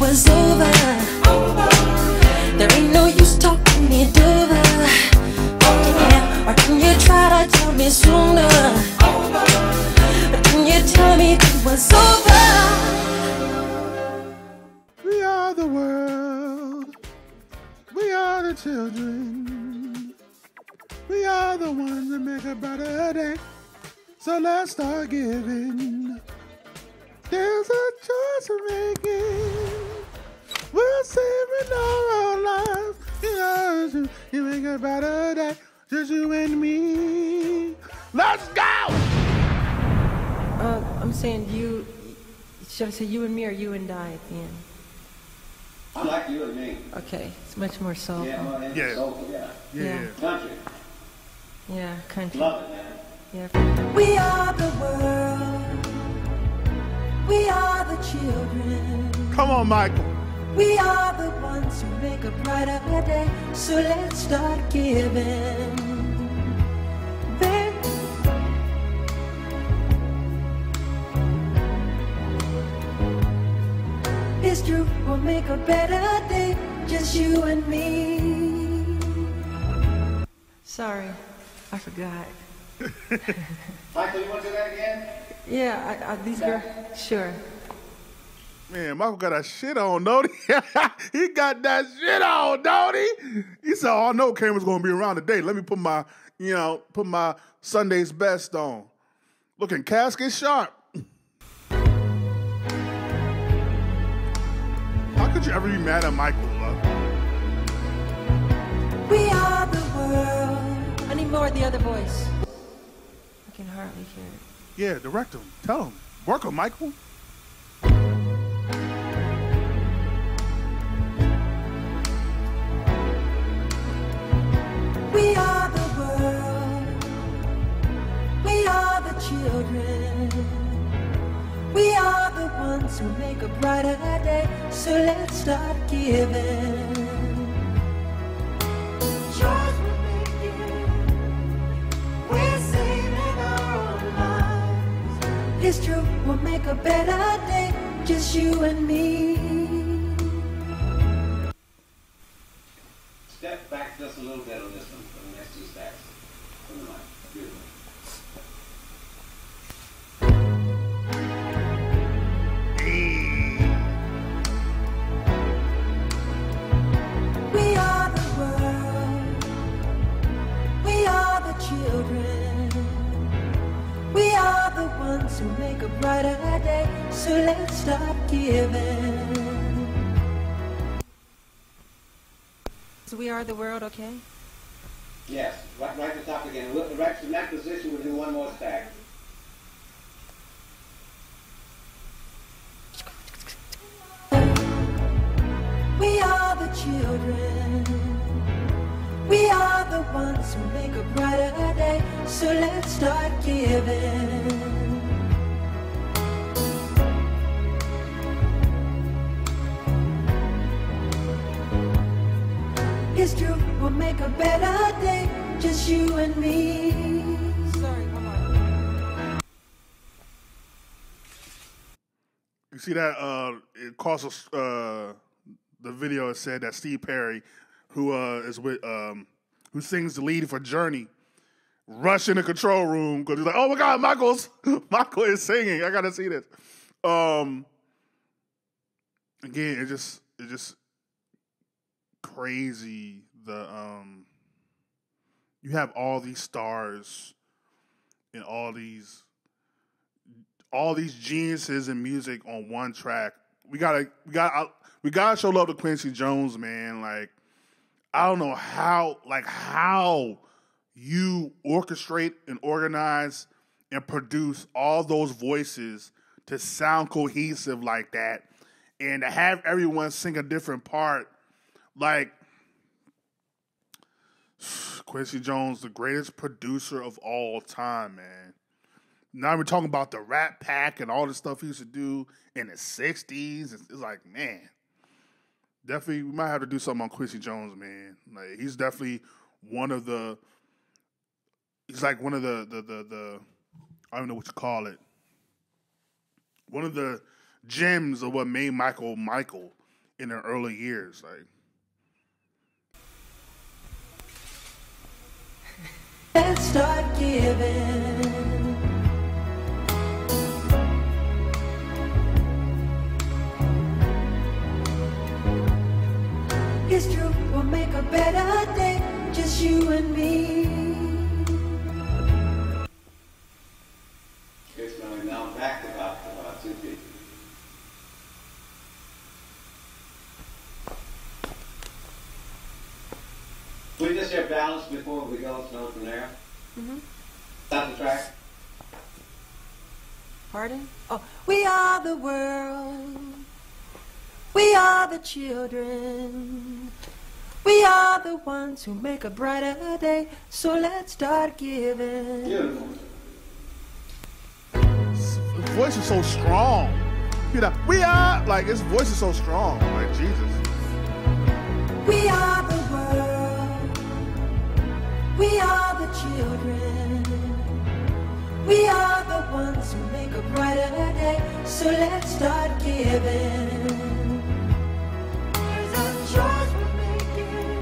was over? There ain't no use talking it over. Yeah, or can you try to tell me sooner? Or can you tell me it was over? We are the world. We are the children. We are the ones that make a better day. So let's start giving. There's a choice we're making. We're saving our own lives. You know, you, you make a better day. Just you and me. Let's go! Uh, I'm saying you. Should I say you and me or you and I at the end? I like you and me. Okay, it's much more soulful. Yeah, well, it's Yeah. soulful, yeah. Yeah. Country. Yeah, country. Love it, man. Yeah. We are the world. We are the children. Come on, Michael. We are the ones who make a brighter day. So let's start giving. Baby. It's true, we'll make a better day. Just you and me. Sorry, I forgot. Michael, you want to do that again? Yeah, I, I, these girls. Sure. Man, Michael got that shit on, don't he? he got that shit on, don't he? He said, "Oh, I know Cameron's gonna be around today. Let me put my, you know, put my Sunday's best on, looking casket sharp." How could you ever be mad at Michael? Love? We are the world. I need more of the other voice. I can hardly hear it. Yeah, direct him. Tell him. Work him, Michael. Children. We are the ones who make a brighter day. So let's start giving. Choice we're making. We're saving our lives. It's we'll make a better day. Just you and me. Step back just a little bit make a day. So let's start giving. So we are the world, okay? Yes, right, right at the top again. Look, right in that position, we'll do one more stack. We are the children. We are the ones who make a brighter day. So let's start giving. And me. Sorry, one more. You see that? Uh, it cost us. Uh, the video said that Steve Perry, who uh, is with, um, who sings the lead for Journey, rushed in the control room because he's like, "Oh my God, Michael's Michael is singing. I gotta see this." Um, again, it just it just crazy. The um, you have all these stars and all these all these geniuses in music on one track. We gotta, we got, we gotta show love to Quincy Jones, man. Like, I don't know how, like, how you orchestrate and organize and produce all those voices to sound cohesive like that, and to have everyone sing a different part. Like, Quincy Jones, the greatest producer of all time, man. Now we're talking about the Rat Pack and all the stuff he used to do in the '60s. It's, like, man, definitely we might have to do something on Quincy Jones, man. Like he's definitely one of the. He's like one of the the the, the I don't know what you call it. One of the gems of what made Michael Michael in the early years. Like Let's start giving. It's true, we'll make a better day, just you and me. Okay, so now back to. We just hear balance before we go slow from there. Mm-hmm. Stop the track. Pardon? Oh, we are the world. We are the children. We are the ones who make a brighter day. So let's start giving. Beautiful. his voice is so strong. You know, we are like his voice is so strong. Like Jesus. We are the world. We are the children. We are the ones who make a brighter day. So let's start giving. There's a choice we're making.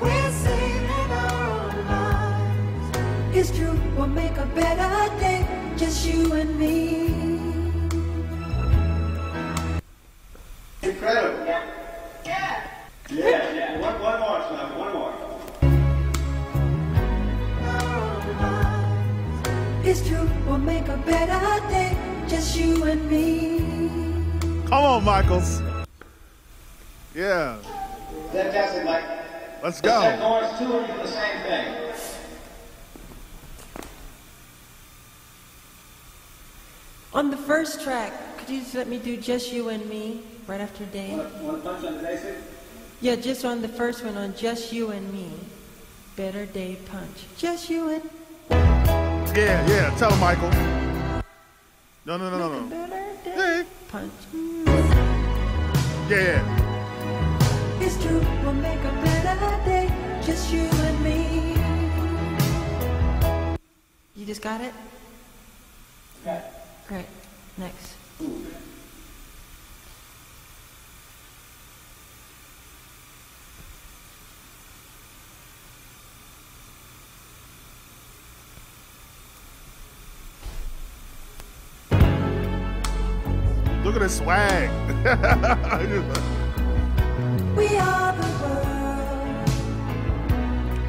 We're saving our own lives. It's true, we'll make a better day. Just you and me. Come on, Michaels. Yeah, Fantastic, Mike. let's The second go. chorus, two, and you do the same thing. On the first track, could you just let me do Just You and Me right after Dave? Want want to punch on the basic? Yeah, just on the first one, on Just You and Me. Better Dave Punch. Just you and Yeah, yeah. Tell him, Michael. No, no, no, no, no. Better Dave Hey. Punch. Yeah, yeah. It's true, we'll make a better day, just you and me. You just got it? Okay. Great. Next. Look at his swag. We are the world,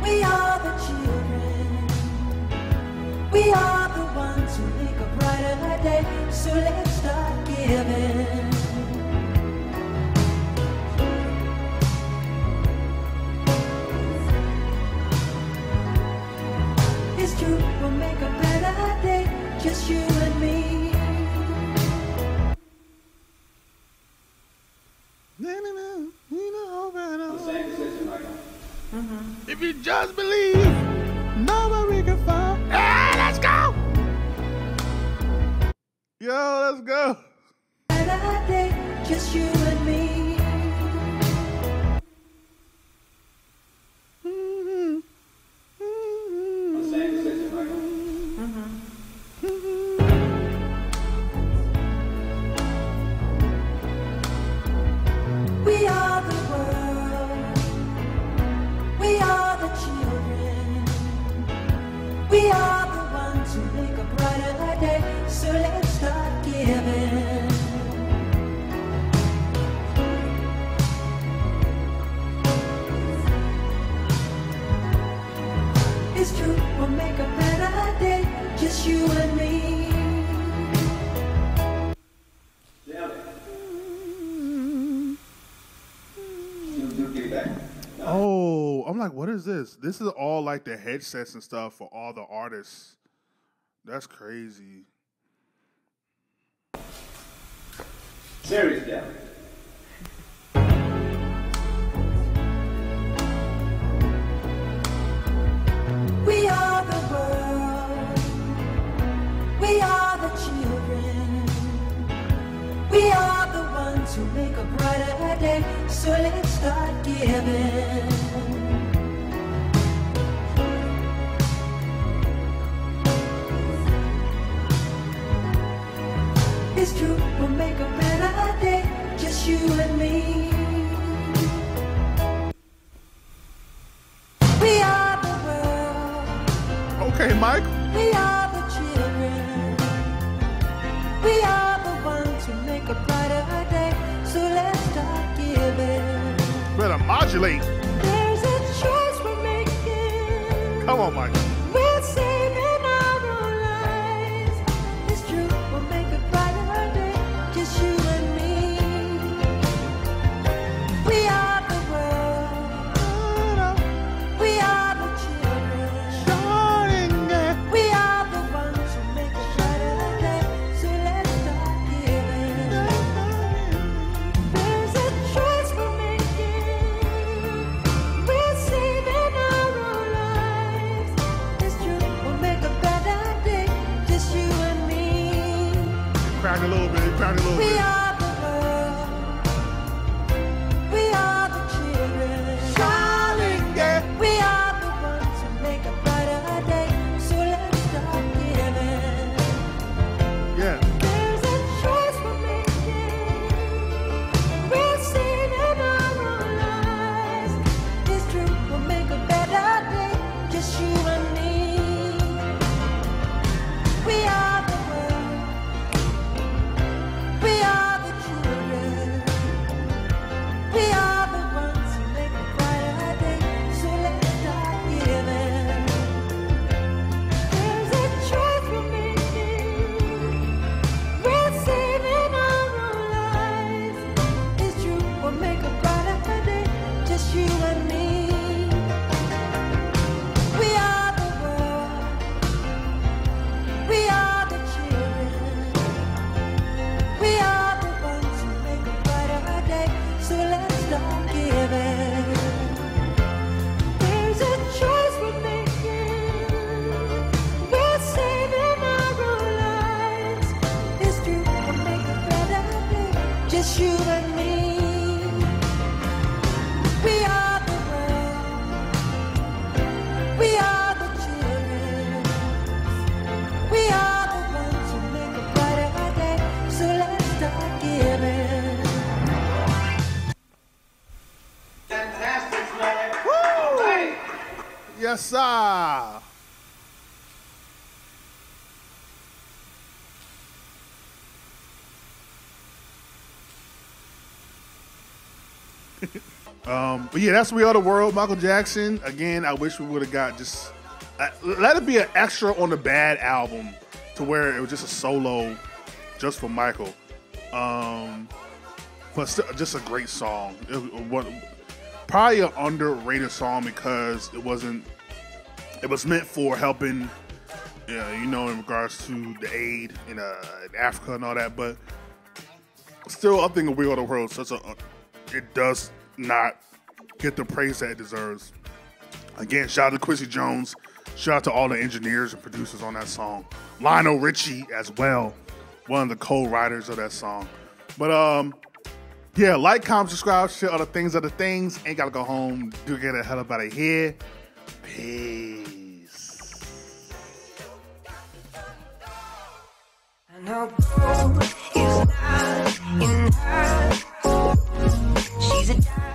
we are the children. We are the ones who make a brighter day, so let's start giving. If you just believe, is this? This is all like the headsets and stuff for all the artists. That's crazy. Serious, yeah. We are the world. We are the children. We are the ones who make a brighter day. So let's start giving. Modulate. There's a choice we're making. Come on, Mike. Yes, sir. um, but yeah, that's We Are the World, Michael Jackson. Again, I wish we would have got just uh, let it be an extra on the bad album to where it was just a solo just for Michael. Um, but just a great song. It, what, probably an underrated song because it wasn't it was meant for helping uh, you know in regards to the aid in, uh, in africa and all that but still i think we are the world such a uh, it does not get the praise that it deserves again shout out to quincy jones shout out to all the engineers and producers on that song lionel richie as well one of the co-writers of that song but um yeah, like, comment, subscribe, share other things, other things. Ain't gotta go home. Do get a hell up out of here. Peace. I know gold is not her. She's a.